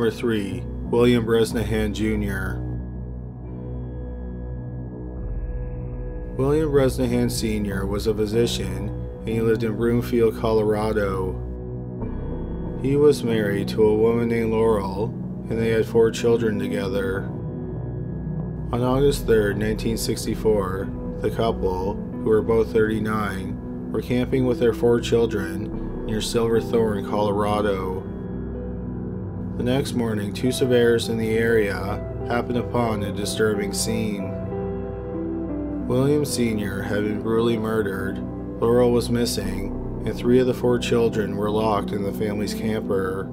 Number 3. William Bresnahan Jr. William Bresnahan Sr. was a physician and he lived in Broomfield, Colorado. He was married to a woman named Laurel and they had four children together. On August 3, 1964, the couple, who were both 39, were camping with their four children near Silverthorne, Colorado. The next morning, two surveyors in the area happened upon a disturbing scene. William Sr. had been brutally murdered, Laurel was missing, and three of the four children were locked in the family's camper.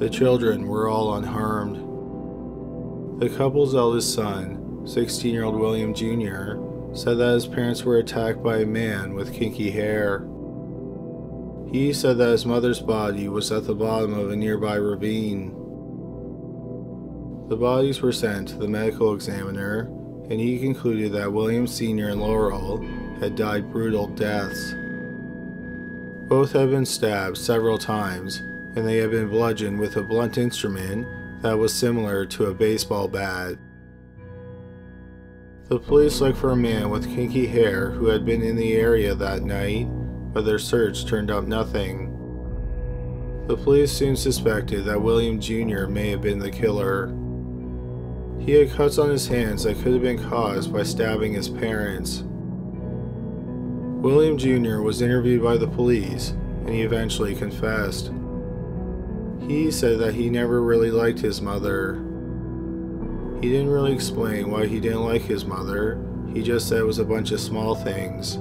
The children were all unharmed. The couple's eldest son, 16 year old William Jr., said that his parents were attacked by a man with kinky hair. He said that his mother's body was at the bottom of a nearby ravine. The bodies were sent to the medical examiner, and he concluded that William Sr. and Laurel had died brutal deaths. Both had been stabbed several times, and they had been bludgeoned with a blunt instrument that was similar to a baseball bat. The police looked for a man with kinky hair who had been in the area that night, but their search turned up nothing. The police soon suspected that William Jr. may have been the killer. He had cuts on his hands that could have been caused by stabbing his parents. William Jr. was interviewed by the police and he eventually confessed. He said that he never really liked his mother. He didn't really explain why he didn't like his mother, he just said it was a bunch of small things.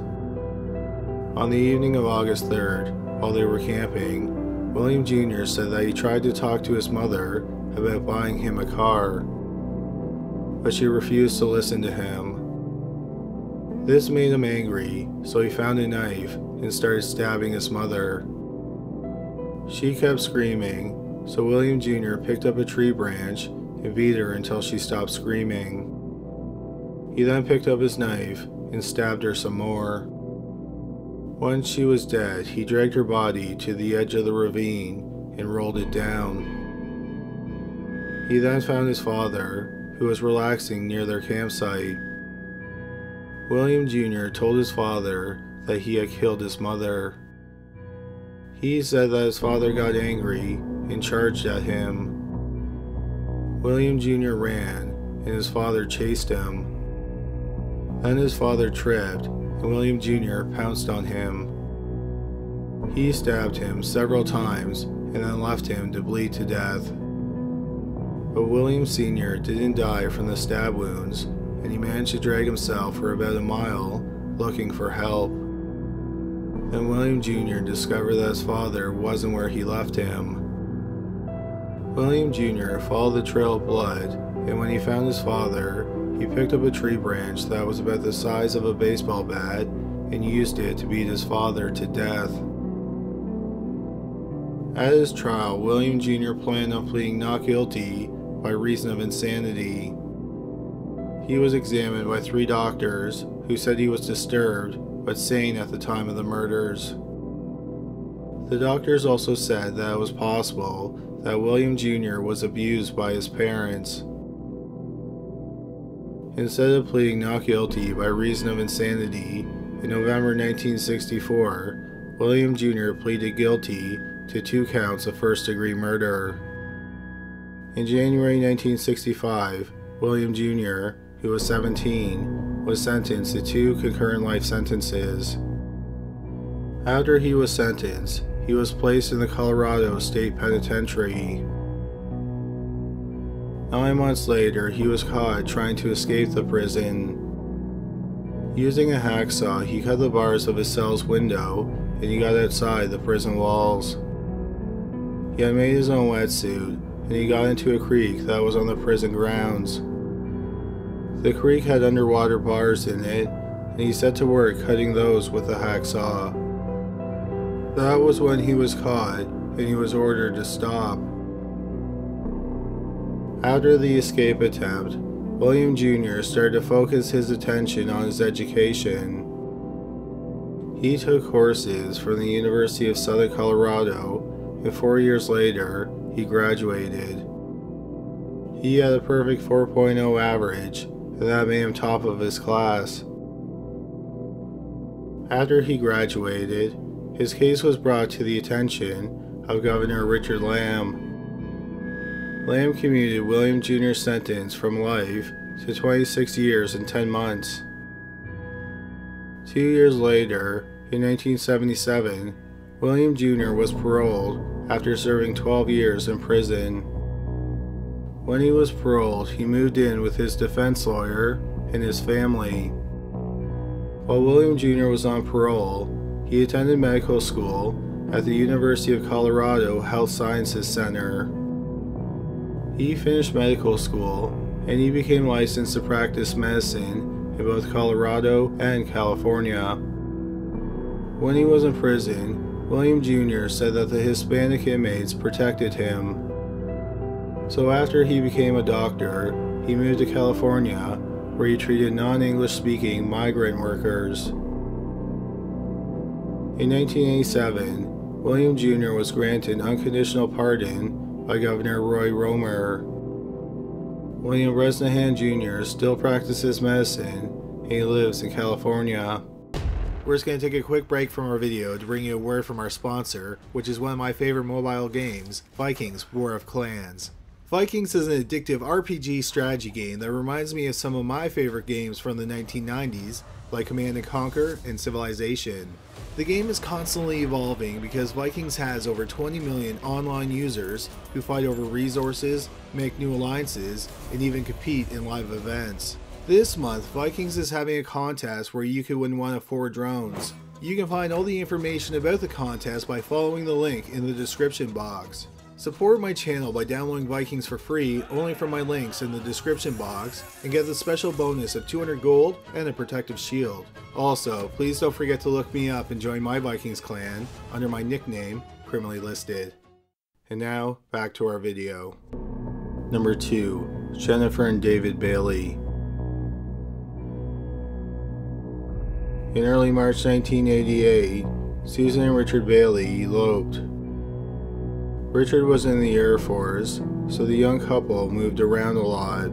On the evening of August 3rd, while they were camping, William Jr. said that he tried to talk to his mother about buying him a car, but she refused to listen to him. This made him angry, so he found a knife and started stabbing his mother. She kept screaming, so William Jr. picked up a tree branch and beat her until she stopped screaming. He then picked up his knife and stabbed her some more. Once she was dead, he dragged her body to the edge of the ravine and rolled it down. He then found his father, who was relaxing near their campsite. William Jr. told his father that he had killed his mother. He said that his father got angry and charged at him. William Jr. ran and his father chased him. Then his father tripped and William Jr. pounced on him. He stabbed him several times and then left him to bleed to death. But William Sr. didn't die from the stab wounds and he managed to drag himself for about a mile looking for help. Then William Jr. discovered that his father wasn't where he left him. William Jr. followed the trail of blood, and when he found his father, he picked up a tree branch that was about the size of a baseball bat and used it to beat his father to death. At his trial, William Jr. planned on pleading not guilty by reason of insanity. He was examined by three doctors who said he was disturbed but sane at the time of the murders. The doctors also said that it was possible that William Jr. was abused by his parents. Instead of pleading not guilty by reason of insanity, in November 1964, William Jr. pleaded guilty to two counts of first degree murder. In January 1965, William Jr., who was 17, was sentenced to two concurrent life sentences. After he was sentenced, he was placed in the Colorado State Penitentiary. Nine months later, he was caught trying to escape the prison. Using a hacksaw, he cut the bars of his cell's window and he got outside the prison walls. He had made his own wetsuit and he got into a creek that was on the prison grounds. The creek had underwater bars in it, and he set to work cutting those with a hacksaw. That was when he was caught, and he was ordered to stop. After the escape attempt, William Jr. started to focus his attention on his education. He took courses from the University of Southern Colorado and four years later, he graduated. He had a perfect 4.0 average, and that made him top of his class. After he graduated, his case was brought to the attention of Governor Richard Lamm. Lamm commuted William Jr.'s sentence from life to 26 years and 10 months. Two years later, in 1977, William Jr. was paroled after serving 12 years in prison. When he was paroled, he moved in with his defense lawyer and his family. While William Jr. was on parole, he attended medical school at the University of Colorado Health Sciences Center. He finished medical school and he became licensed to practice medicine in both Colorado and California. When he was in prison, William Jr. said that the Hispanic inmates protected him. So after he became a doctor, he moved to California where he treated non English speaking migrant workers. In 1987, William Jr. was granted unconditional pardon by Governor Roy Romer. William Bresnahan Jr. still practices medicine he lives in California. We're just going to take a quick break from our video to bring you a word from our sponsor, which is one of my favorite mobile games, Vikings War of Clans. Vikings is an addictive RPG strategy game that reminds me of some of my favorite games from the 1990s, like Command & Conquer and Civilization. The game is constantly evolving because Vikings has over 20 million online users who fight over resources, make new alliances, and even compete in live events. This month, Vikings is having a contest where you could win one of four drones. You can find all the information about the contest by following the link in the description box. Support my channel by downloading Vikings for free only from my links in the description box and get the special bonus of 200 gold and a protective shield. Also, please don't forget to look me up and join my Vikings clan under my nickname, Criminally Listed. And now, back to our video. Number 2. Jennifer and David Bailey In early March 1988, Susan and Richard Bailey eloped. Richard was in the Air Force, so the young couple moved around a lot.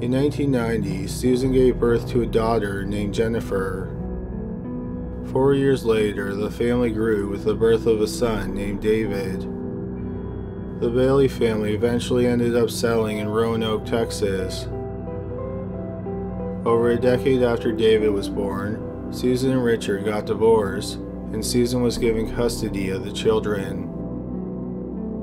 In 1990, Susan gave birth to a daughter named Jennifer. Four years later, the family grew with the birth of a son named David. The Bailey family eventually ended up settling in Roanoke, Texas. Over a decade after David was born, Susan and Richard got divorced, and Susan was given custody of the children.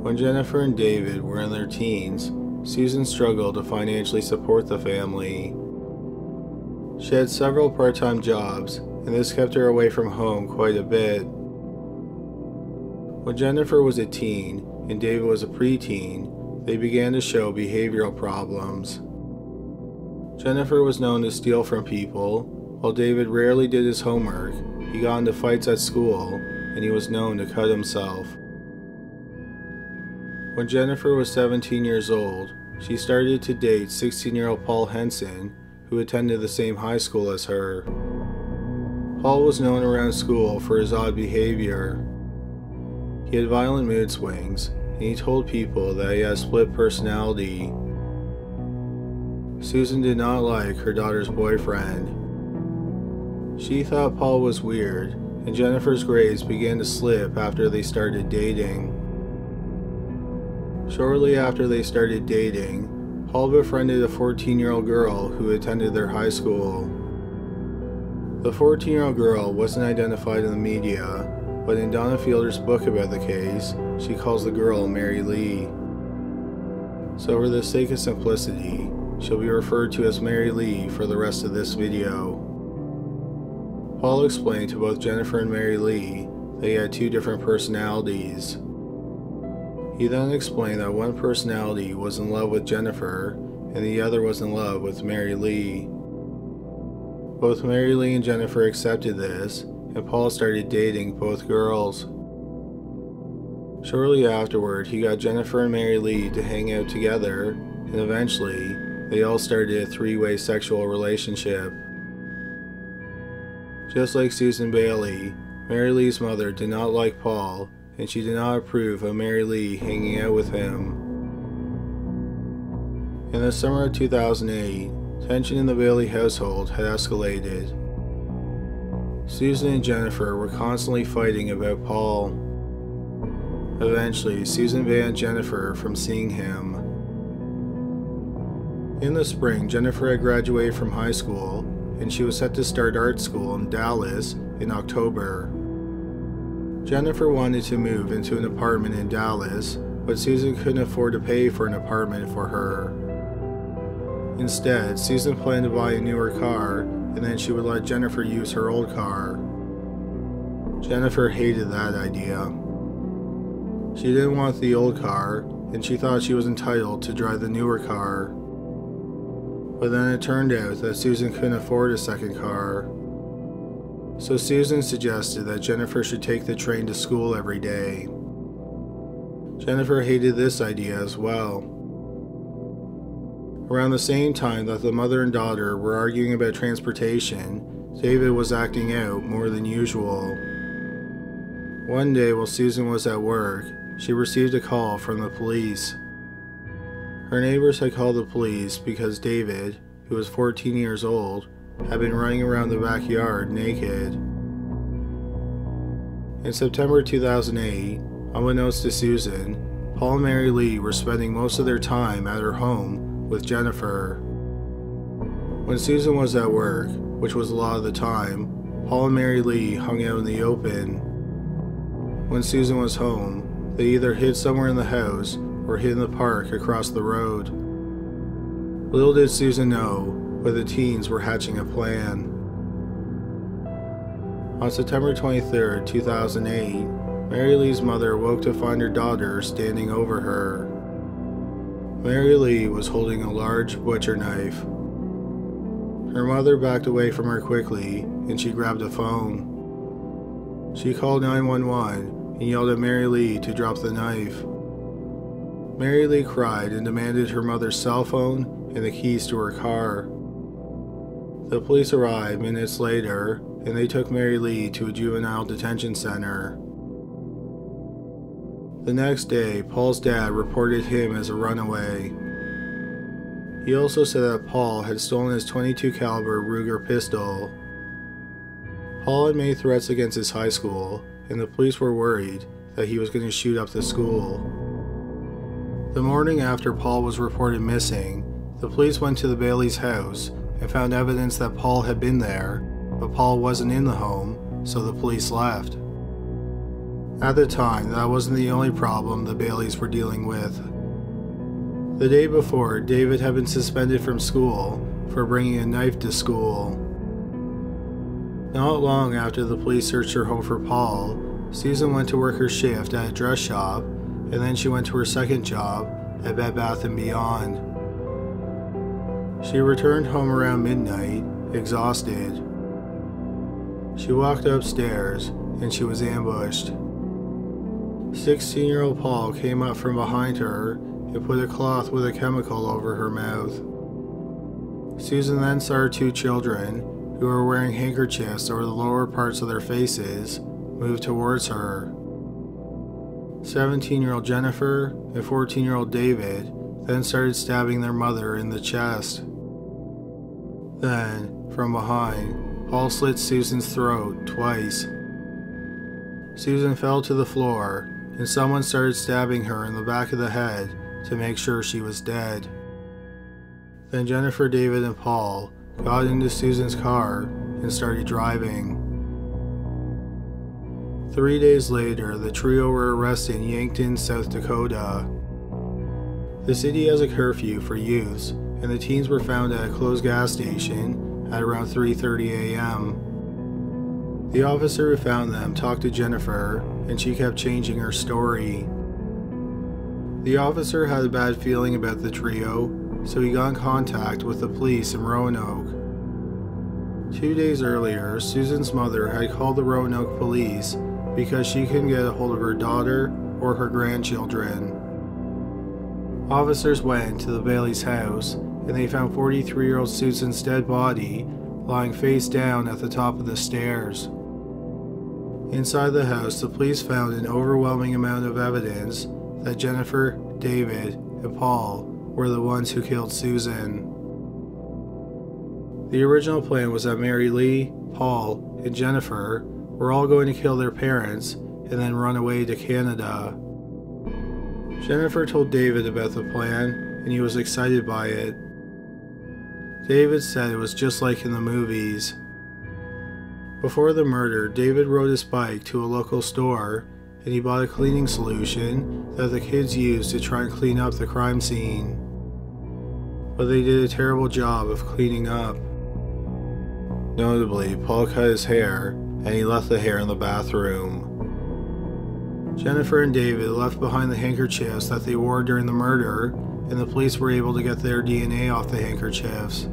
When Jennifer and David were in their teens, Susan struggled to financially support the family. She had several part time jobs, and this kept her away from home quite a bit. When Jennifer was a teen and David was a preteen, they began to show behavioral problems. Jennifer was known to steal from people, while David rarely did his homework, he got into fights at school, and he was known to cut himself. When Jennifer was 17 years old, she started to date 16 year old Paul Henson, who attended the same high school as her. Paul was known around school for his odd behavior. He had violent mood swings, and he told people that he had split personality Susan did not like her daughter's boyfriend. She thought Paul was weird, and Jennifer's grades began to slip after they started dating. Shortly after they started dating, Paul befriended a 14 year old girl who attended their high school. The 14 year old girl wasn't identified in the media, but in Donna Fielder's book about the case, she calls the girl Mary Lee. So, for the sake of simplicity, She'll be referred to as Mary Lee for the rest of this video. Paul explained to both Jennifer and Mary Lee they had two different personalities. He then explained that one personality was in love with Jennifer and the other was in love with Mary Lee. Both Mary Lee and Jennifer accepted this, and Paul started dating both girls. Shortly afterward, he got Jennifer and Mary Lee to hang out together, and eventually, they all started a three way sexual relationship. Just like Susan Bailey, Mary Lee's mother did not like Paul, and she did not approve of Mary Lee hanging out with him. In the summer of 2008, tension in the Bailey household had escalated. Susan and Jennifer were constantly fighting about Paul. Eventually, Susan banned Jennifer from seeing him. In the spring, Jennifer had graduated from high school and she was set to start art school in Dallas in October. Jennifer wanted to move into an apartment in Dallas, but Susan couldn't afford to pay for an apartment for her. Instead, Susan planned to buy a newer car and then she would let Jennifer use her old car. Jennifer hated that idea. She didn't want the old car, and she thought she was entitled to drive the newer car. But then it turned out that Susan couldn't afford a second car. So Susan suggested that Jennifer should take the train to school every day. Jennifer hated this idea as well. Around the same time that the mother and daughter were arguing about transportation, David was acting out more than usual. One day while Susan was at work, she received a call from the police. Her neighbors had called the police because David, who was 14 years old, had been running around the backyard naked. In September 2008, unbeknownst to Susan, Paul and Mary Lee were spending most of their time at her home with Jennifer. When Susan was at work, which was a lot of the time, Paul and Mary Lee hung out in the open. When Susan was home, they either hid somewhere in the house or hid in the park across the road. Little did Susan know, but the teens were hatching a plan. On September 23, 2008, Mary Lee's mother woke to find her daughter standing over her. Mary Lee was holding a large butcher knife. Her mother backed away from her quickly and she grabbed a phone. She called 911 and yelled at Mary Lee to drop the knife. Mary Lee cried and demanded her mother's cell phone and the keys to her car. The police arrived minutes later and they took Mary Lee to a juvenile detention center. The next day, Paul's dad reported him as a runaway. He also said that Paul had stolen his 22 caliber Ruger pistol. Paul had made threats against his high school, and the police were worried that he was going to shoot up the school. The morning after Paul was reported missing, the police went to the Bailey's house and found evidence that Paul had been there, but Paul wasn't in the home, so the police left. At the time, that wasn't the only problem the Baileys were dealing with. The day before, David had been suspended from school for bringing a knife to school. Not long after the police searched her home for Paul, Susan went to work her shift at a dress shop, and then she went to her second job at Bed Bath & Beyond. She returned home around midnight, exhausted. She walked upstairs, and she was ambushed. 16 year old Paul came up from behind her and put a cloth with a chemical over her mouth. Susan then saw her two children, who were wearing handkerchiefs over the lower parts of their faces, move towards her. 17 year old Jennifer and 14 year old David then started stabbing their mother in the chest. Then, from behind, Paul slit Susan's throat twice. Susan fell to the floor and someone started stabbing her in the back of the head to make sure she was dead. Then Jennifer, David, and Paul got into Susan's car and started driving. Three days later, the trio were arrested in Yankton, South Dakota. The city has a curfew for youths, and the teens were found at a closed gas station at around 3:30 a.m. The officer who found them talked to Jennifer, and she kept changing her story. The officer had a bad feeling about the trio, so he got in contact with the police in Roanoke. Two days earlier, Susan's mother had called the Roanoke police because she couldn't get a hold of her daughter or her grandchildren. Officers went to the Bailey's house and they found 43 year old Susan's dead body lying face down at the top of the stairs. Inside the house, the police found an overwhelming amount of evidence that Jennifer, David, and Paul were the ones who killed Susan. The original plan was that Mary Lee, Paul, and Jennifer were all going to kill their parents and then run away to Canada. Jennifer told David about the plan and he was excited by it. David said it was just like in the movies. Before the murder, David rode his bike to a local store and he bought a cleaning solution that the kids used to try and clean up the crime scene. But they did a terrible job of cleaning up. Notably, Paul cut his hair and he left the hair in the bathroom. Jennifer and David left behind the handkerchiefs that they wore during the murder, and the police were able to get their DNA off the handkerchiefs.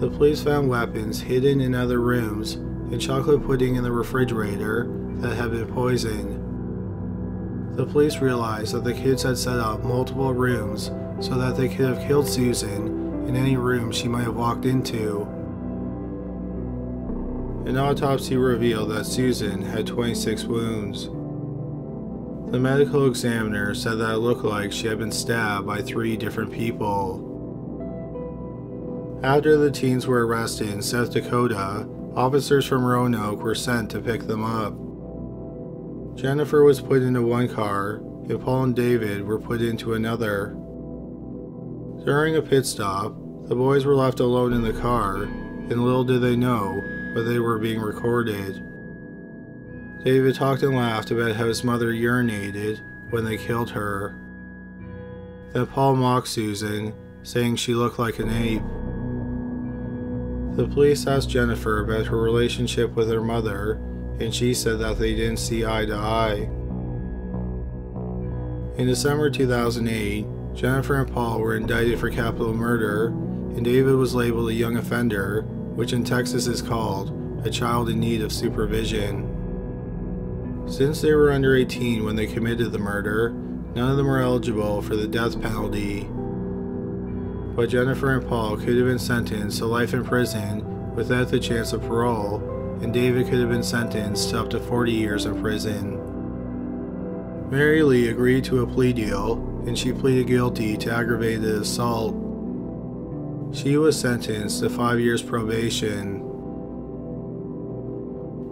The police found weapons hidden in other rooms and chocolate pudding in the refrigerator that had been poisoned. The police realized that the kids had set up multiple rooms so that they could have killed Susan in any room she might have walked into. An autopsy revealed that Susan had 26 wounds. The medical examiner said that it looked like she had been stabbed by three different people. After the teens were arrested in South Dakota, officers from Roanoke were sent to pick them up. Jennifer was put into one car, and Paul and David were put into another. During a pit stop, the boys were left alone in the car, and little did they know, but they were being recorded. David talked and laughed about how his mother urinated when they killed her. Then Paul mocked Susan, saying she looked like an ape. The police asked Jennifer about her relationship with her mother, and she said that they didn't see eye to eye. In December 2008, Jennifer and Paul were indicted for capital murder, and David was labeled a young offender which in Texas is called a child in need of supervision. Since they were under 18 when they committed the murder, none of them were eligible for the death penalty. But Jennifer and Paul could have been sentenced to life in prison without the chance of parole, and David could have been sentenced to up to 40 years in prison. Mary Lee agreed to a plea deal, and she pleaded guilty to aggravated assault. She was sentenced to five years probation.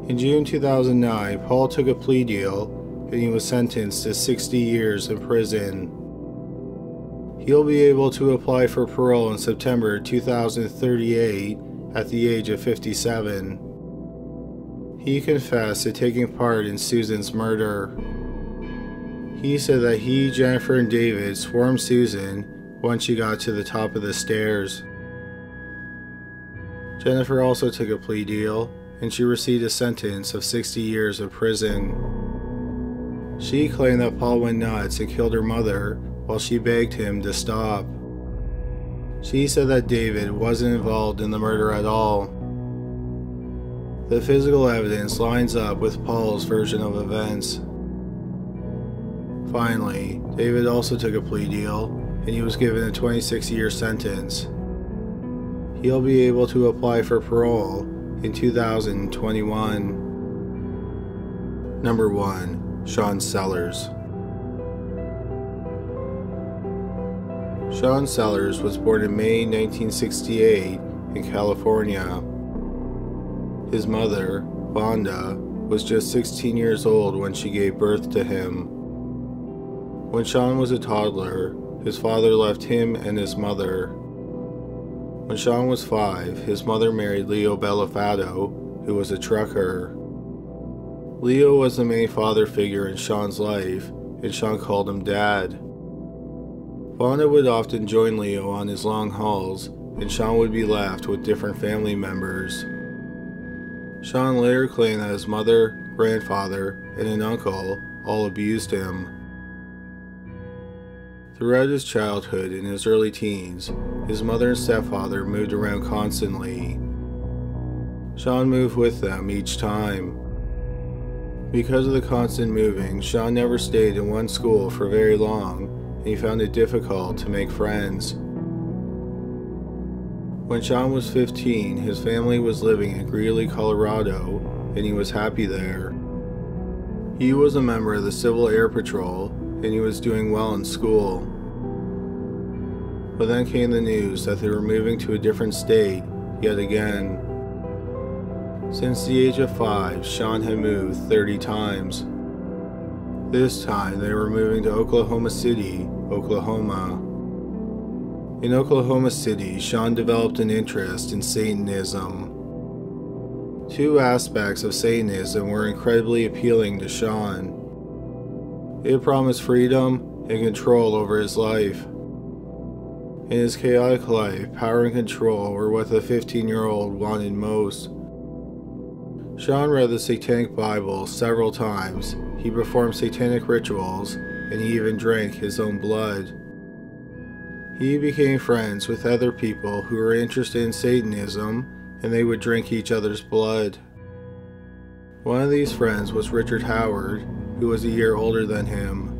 In June 2009, Paul took a plea deal and he was sentenced to 60 years in prison. He'll be able to apply for parole in September 2038 at the age of 57. He confessed to taking part in Susan's murder. He said that he, Jennifer, and David swarmed Susan once she got to the top of the stairs. Jennifer also took a plea deal, and she received a sentence of 60 years in prison. She claimed that Paul went nuts and killed her mother while she begged him to stop. She said that David wasn't involved in the murder at all. The physical evidence lines up with Paul's version of events. Finally, David also took a plea deal, and he was given a 26 year sentence he'll be able to apply for parole in 2021. Number 1. Sean Sellers. Sean Sellers was born in May 1968 in California. His mother, Vonda, was just 16 years old when she gave birth to him. When Sean was a toddler, his father left him and his mother. When Sean was five, his mother married Leo Bellofatto, who was a trucker. Leo was the main father figure in Sean's life, and Sean called him Dad. Vonda would often join Leo on his long hauls, and Sean would be left with different family members. Sean later claimed that his mother, grandfather, and an uncle all abused him. Throughout his childhood and his early teens, his mother and stepfather moved around constantly. Sean moved with them each time. Because of the constant moving, Sean never stayed in one school for very long, and he found it difficult to make friends. When Sean was 15, his family was living in Greeley, Colorado, and he was happy there. He was a member of the Civil Air Patrol and he was doing well in school. But then came the news that they were moving to a different state yet again. Since the age of five, Sean had moved 30 times. This time they were moving to Oklahoma City, Oklahoma. In Oklahoma City, Sean developed an interest in Satanism. Two aspects of Satanism were incredibly appealing to Sean. It promised freedom and control over his life. In his chaotic life, power and control were what the 15 year old wanted most. Sean read the Satanic Bible several times, he performed satanic rituals, and he even drank his own blood. He became friends with other people who were interested in Satanism, and they would drink each other's blood. One of these friends was Richard Howard, who was a year older than him.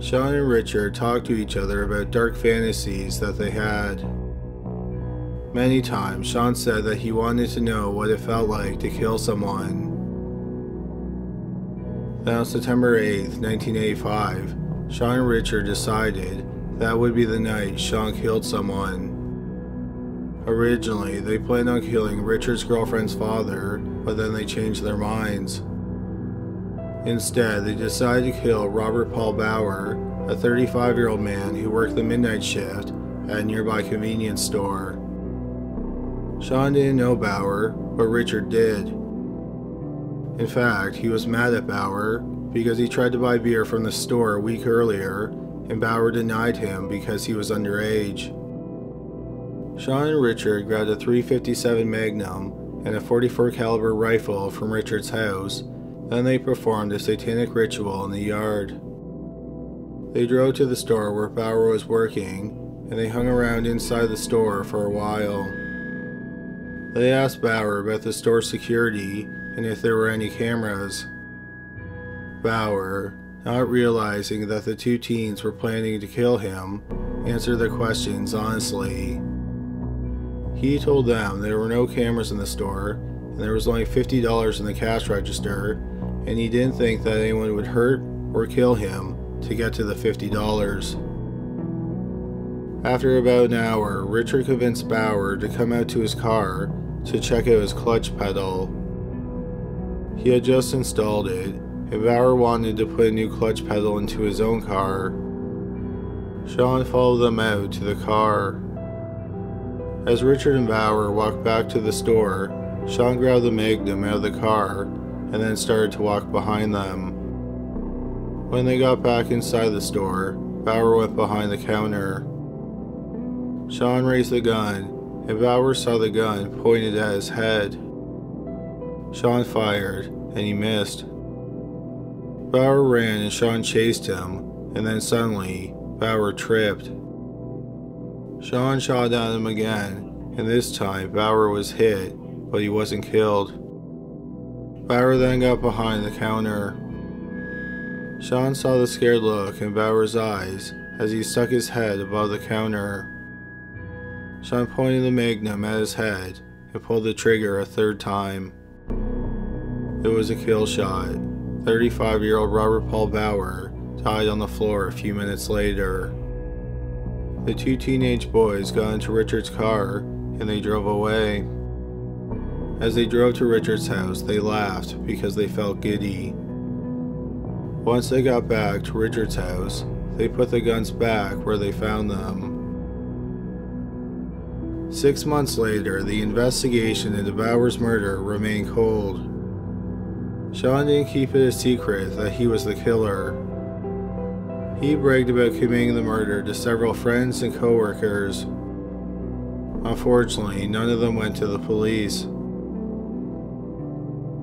Sean and Richard talked to each other about dark fantasies that they had. Many times, Sean said that he wanted to know what it felt like to kill someone. Then on September 8, 1985, Sean and Richard decided that would be the night Sean killed someone. Originally, they planned on killing Richard's girlfriend's father, but then they changed their minds. Instead, they decided to kill Robert Paul Bauer, a 35 year old man who worked the midnight shift at a nearby convenience store. Sean didn't know Bauer, but Richard did. In fact, he was mad at Bauer because he tried to buy beer from the store a week earlier and Bauer denied him because he was underage. Sean and Richard grabbed a 357 Magnum and a 44 caliber rifle from Richard's house. Then they performed a satanic ritual in the yard. They drove to the store where Bauer was working, and they hung around inside the store for a while. They asked Bauer about the store security and if there were any cameras. Bauer, not realizing that the two teens were planning to kill him, answered their questions honestly. He told them there were no cameras in the store, and there was only $50 in the cash register, and he didn't think that anyone would hurt or kill him to get to the $50. After about an hour, Richard convinced Bauer to come out to his car to check out his clutch pedal. He had just installed it, and Bauer wanted to put a new clutch pedal into his own car. Sean followed them out to the car. As Richard and Bauer walked back to the store, Sean grabbed the Magnum out of the car and then started to walk behind them. When they got back inside the store, Bauer went behind the counter. Sean raised the gun, and Bauer saw the gun pointed at his head. Sean fired, and he missed. Bauer ran and Sean chased him, and then suddenly, Bauer tripped. Sean shot at him again, and this time Bauer was hit, but he wasn't killed. Bauer then got behind the counter. Sean saw the scared look in Bauer's eyes as he stuck his head above the counter. Sean pointed the magnum at his head and pulled the trigger a third time. It was a kill shot. 35 year old Robert Paul Bauer died on the floor a few minutes later. The two teenage boys got into Richard's car and they drove away. As they drove to Richard's house, they laughed because they felt giddy. Once they got back to Richard's house, they put the guns back where they found them. Six months later, the investigation into Bauer's murder remained cold. Sean didn't keep it a secret that he was the killer. He bragged about committing the murder to several friends and coworkers. Unfortunately, none of them went to the police.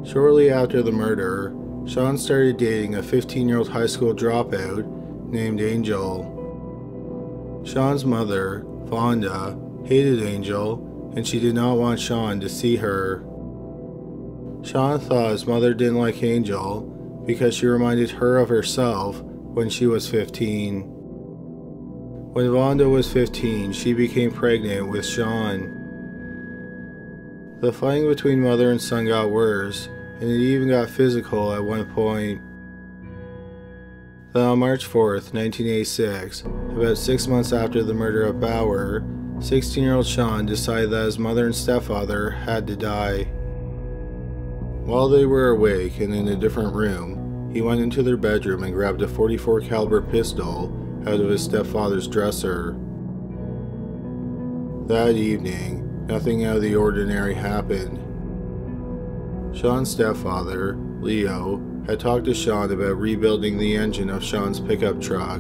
Shortly after the murder, Sean started dating a 15 year old high school dropout named Angel. Sean's mother, Vonda, hated Angel, and she did not want Sean to see her. Sean thought his mother didn't like Angel because she reminded her of herself when she was 15. When Vonda was 15, she became pregnant with Sean. The fighting between mother and son got worse, and it even got physical at one point. Then on March 4th, 1986, about six months after the murder of Bauer, 16 year old Sean decided that his mother and stepfather had to die. While they were awake and in a different room, he went into their bedroom and grabbed a 44 caliber pistol out of his stepfather's dresser. That evening, Nothing out of the ordinary happened. Sean's stepfather, Leo, had talked to Sean about rebuilding the engine of Sean's pickup truck.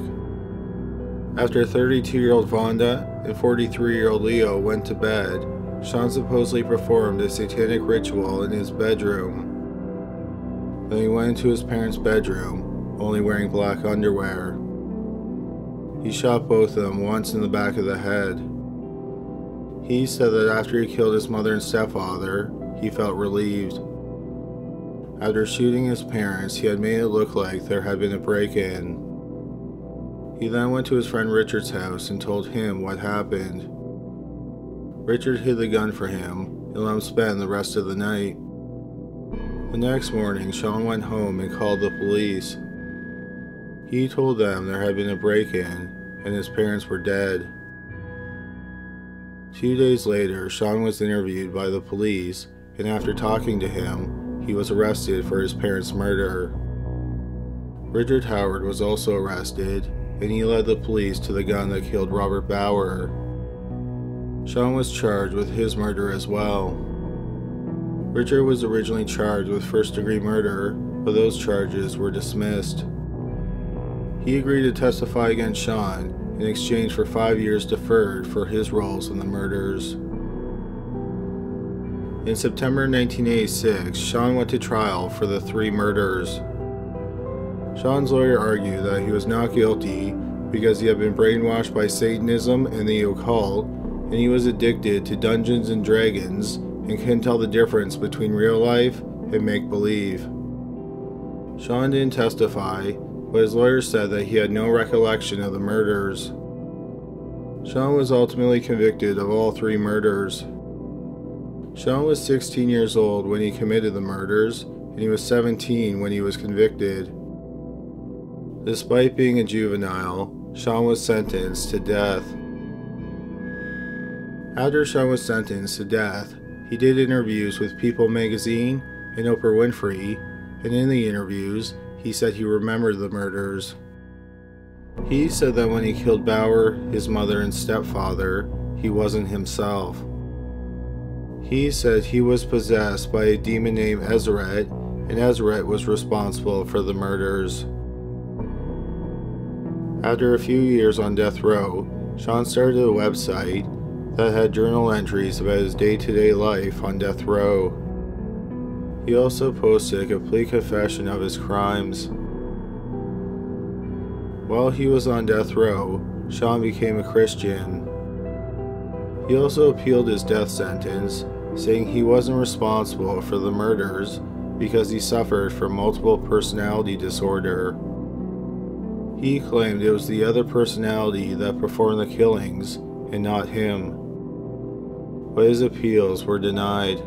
After 32 year old Vonda and 43 year old Leo went to bed, Sean supposedly performed a satanic ritual in his bedroom. Then he went into his parents' bedroom, only wearing black underwear. He shot both of them once in the back of the head. He said that after he killed his mother and stepfather, he felt relieved. After shooting his parents, he had made it look like there had been a break in. He then went to his friend Richard's house and told him what happened. Richard hid the gun for him and let him spend the rest of the night. The next morning, Sean went home and called the police. He told them there had been a break in and his parents were dead. Two days later, Sean was interviewed by the police, and after talking to him, he was arrested for his parents' murder. Richard Howard was also arrested, and he led the police to the gun that killed Robert Bauer. Sean was charged with his murder as well. Richard was originally charged with first degree murder, but those charges were dismissed. He agreed to testify against Sean in exchange for five years deferred for his roles in the murders. In September 1986, Sean went to trial for the three murders. Sean's lawyer argued that he was not guilty because he had been brainwashed by Satanism and the occult, and he was addicted to Dungeons and Dragons and couldn't tell the difference between real life and make believe. Sean didn't testify, but his lawyer said that he had no recollection of the murders. Sean was ultimately convicted of all three murders. Sean was 16 years old when he committed the murders, and he was 17 when he was convicted. Despite being a juvenile, Sean was sentenced to death. After Sean was sentenced to death, he did interviews with People magazine and Oprah Winfrey, and in the interviews, he said he remembered the murders. He said that when he killed Bauer, his mother and stepfather, he wasn't himself. He said he was possessed by a demon named Ezeret, and Ezeret was responsible for the murders. After a few years on death row, Sean started a website that had journal entries about his day to day life on death row. He also posted a complete confession of his crimes. While he was on death row, Sean became a Christian. He also appealed his death sentence, saying he wasn't responsible for the murders because he suffered from multiple personality disorder. He claimed it was the other personality that performed the killings and not him. But his appeals were denied.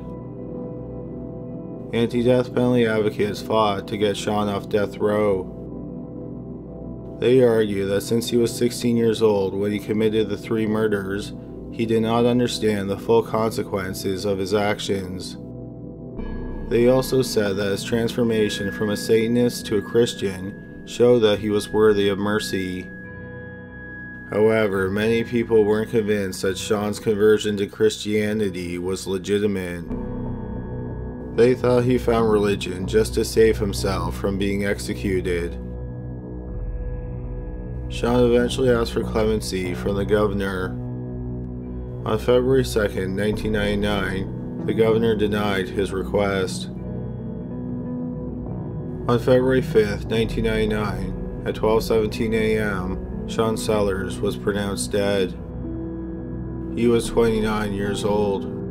Anti death penalty advocates fought to get Sean off death row. They argue that since he was 16 years old when he committed the three murders, he did not understand the full consequences of his actions. They also said that his transformation from a Satanist to a Christian showed that he was worthy of mercy. However, many people weren't convinced that Sean's conversion to Christianity was legitimate. They thought he found religion just to save himself from being executed. Sean eventually asked for clemency from the governor. On February 2, 1999, the governor denied his request. On February 5, 1999, at 12:17 a.m., Sean Sellers was pronounced dead. He was 29 years old.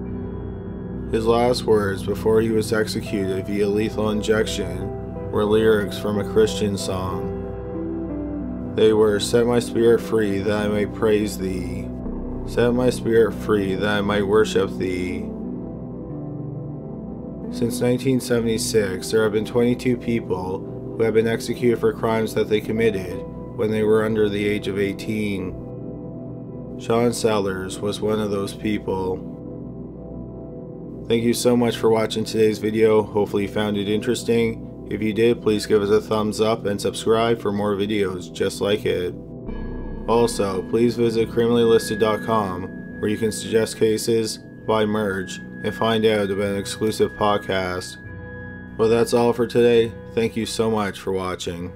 His last words before he was executed via lethal injection were lyrics from a Christian song. They were, Set my spirit free that I may praise thee. Set my spirit free that I might worship thee. Since 1976, there have been 22 people who have been executed for crimes that they committed when they were under the age of 18. Sean Sellers was one of those people. Thank you so much for watching today's video. Hopefully you found it interesting. If you did, please give us a thumbs up and subscribe for more videos just like it. Also, please visit criminallylisted.com where you can suggest cases, buy merch, and find out about an exclusive podcast. Well, that's all for today. Thank you so much for watching.